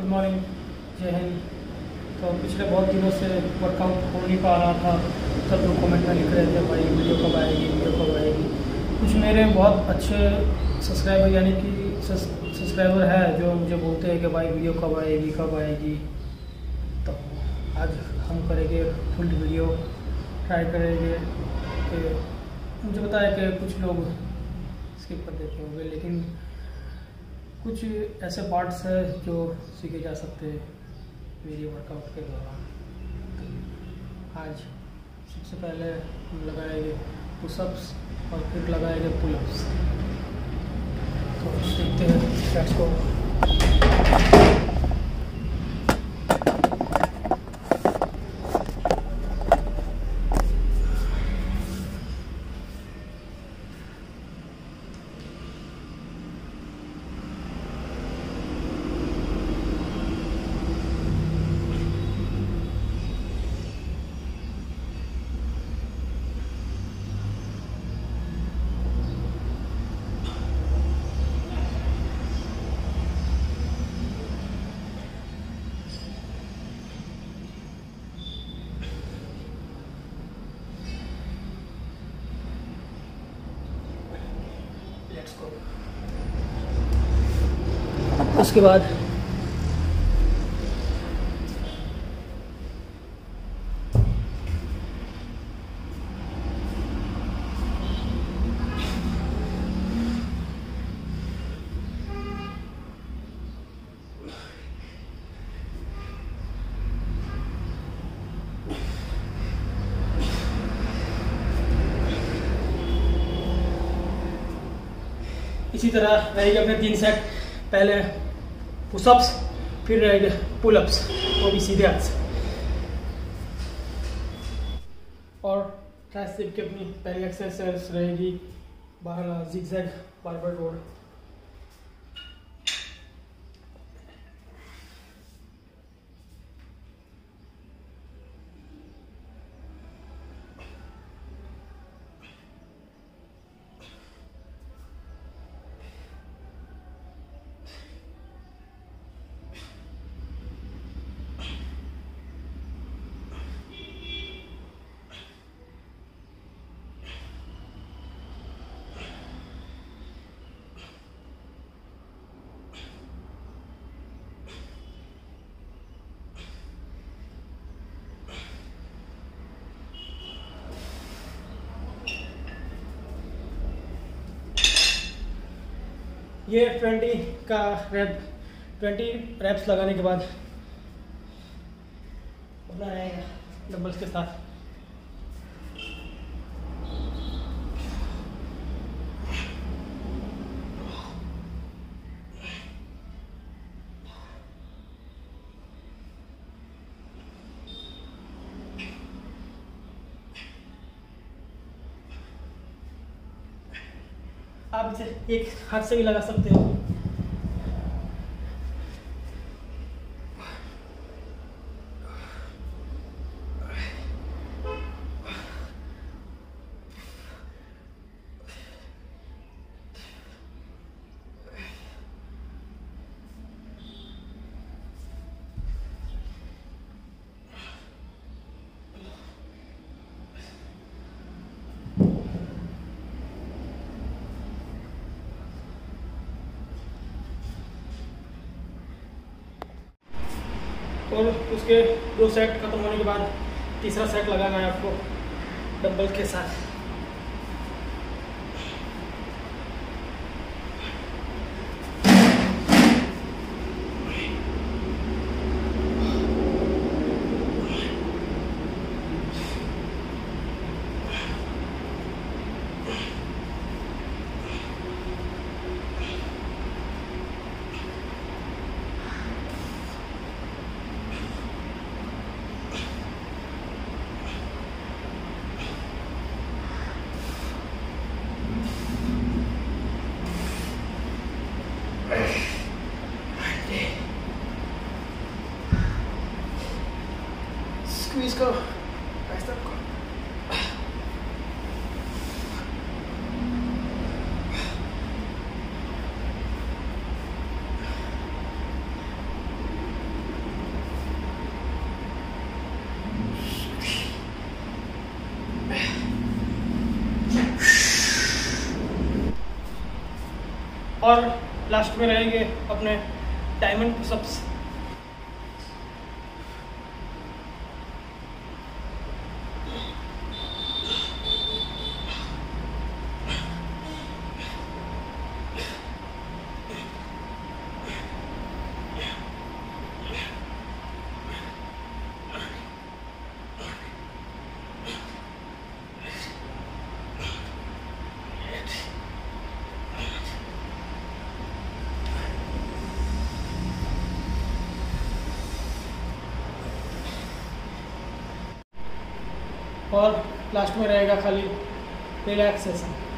Good morning जय हिंद तो पिछले बहुत दिनों से वर्कआउट हो नहीं पा रहा था, सब लोग कमेंट में लिख रहे थे, भाई वीडियो कब आएगी वीडियो कब आएगी? कुछ मेरे बहुत अच्छे सब्सक्राइबर यानी कि सब्सक्राइबर है, जो मुझे बोलते हैं कि, भाई वीडियो कब आएगी कब आएगी? तो आज हम करेंगे फुल वीडियो ट्राई करेंगे कि, मुझे है कि कुछ लोग स्किप कर देते होंगे, लेकिन कुछ ऐसे पार्ट्स हैं जो सीखे जा सकते हैं मेरी वर्कआउट के दौरान तो आज सबसे पहले हम लगाएँगे पुशअप्स और फिर लगाएँगे पुलअप्स तो देखते हैं उसके बाद इसी तरह रहेगी अपने तीन सेट पहले पुशअप्स फिर रहेंगे पुलअप्स वो भी सीधे हाथ से। और ट्राइसेप की अपनी पहली एक्सरसाइज रहेगी बारह जिगजैग बारबर रोड ये ट्वेंटी का रैप ट्वेंटी रैप्स लगाने के बाद रहेगा डबल्स के साथ। आप इसे एक हाथ से भी लगा सकते हो। और उसके दो सेट खत्म होने के बाद तीसरा सेट लगाना है आपको डब्बल के साथ। Squeeze go. Bicep go. और लास्ट में रहेंगे अपने डायमंड पुशअप्स और लास्ट में रहेगा खाली रिलैक्सेशन